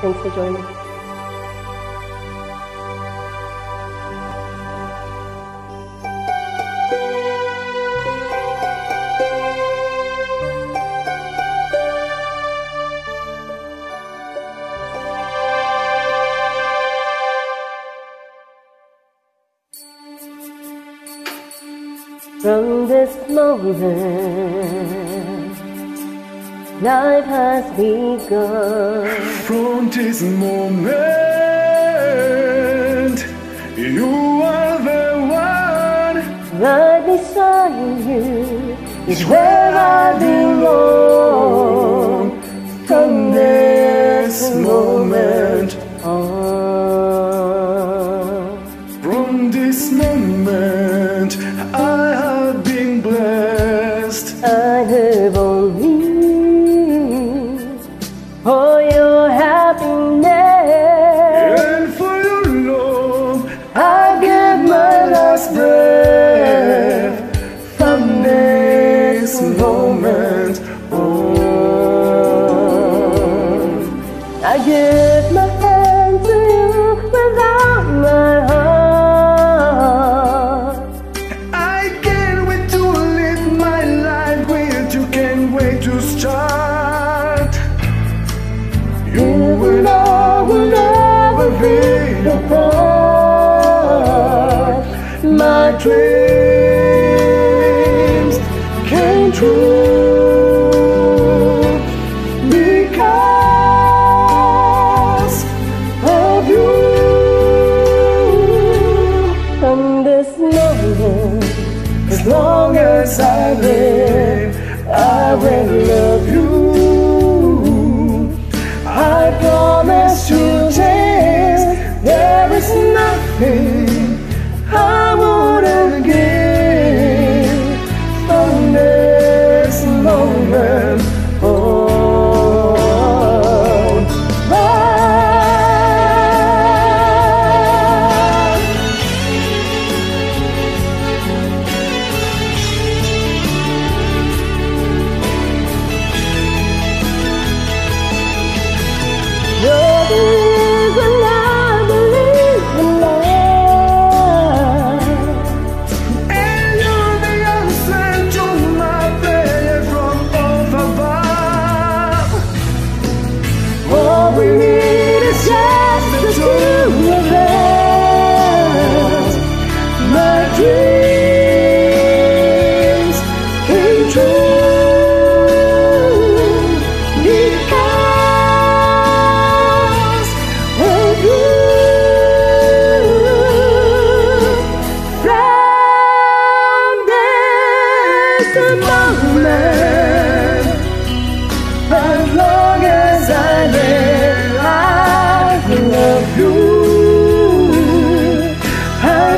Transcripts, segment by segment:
Thanks for joining. From this moment, life has begun. This moment, you are the one. Right beside you is where I belong. From this moment, on. This moment on. I give my hand to you without my heart. I can't wait to live my life with you, can't wait to start. You and I will never be apart. My dreams true because of you. This moment, As long as I live, I will love you. I promise you this, there is nothing you're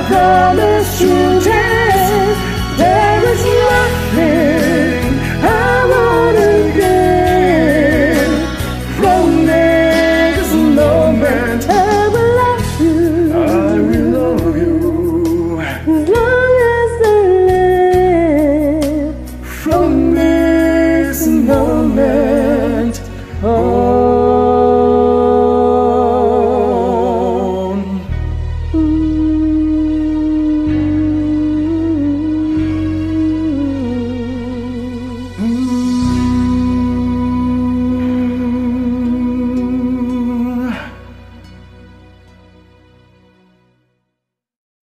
promised children.